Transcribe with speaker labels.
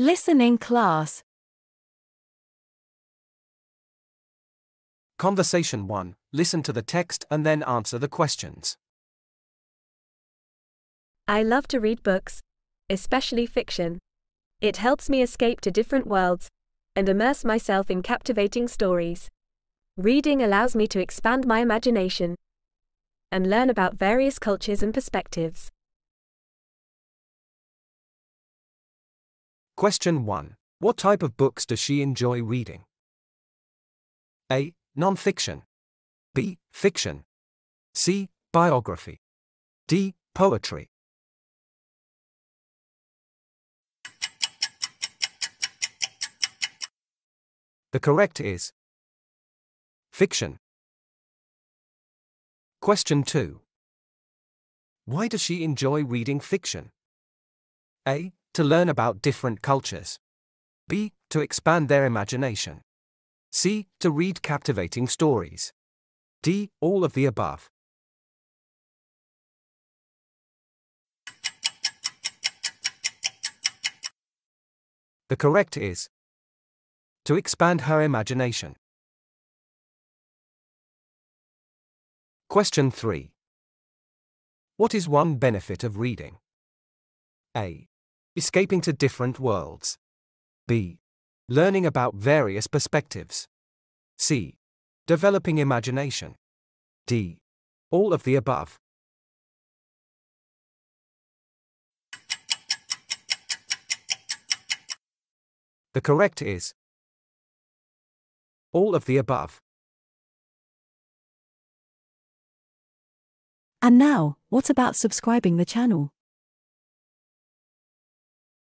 Speaker 1: Listening class.
Speaker 2: Conversation 1. Listen to the text and then answer the questions.
Speaker 3: I love to read books, especially fiction. It helps me escape to different worlds and immerse myself in captivating stories. Reading allows me to expand my imagination and learn about various cultures and perspectives.
Speaker 2: Question 1. What type of books does she enjoy reading? A. Non-fiction. B. Fiction. C. Biography. D. Poetry. The correct is Fiction. Question 2. Why does she enjoy reading fiction? A. To learn about different cultures. B. To expand their imagination. C. To read captivating stories. D. All of the above. The correct is to expand her imagination. Question 3. What is one benefit of reading? A. Escaping to different worlds. B. Learning about various perspectives. C. Developing imagination. D. All of the above. The correct is all of the above.
Speaker 1: And now, what about subscribing the channel?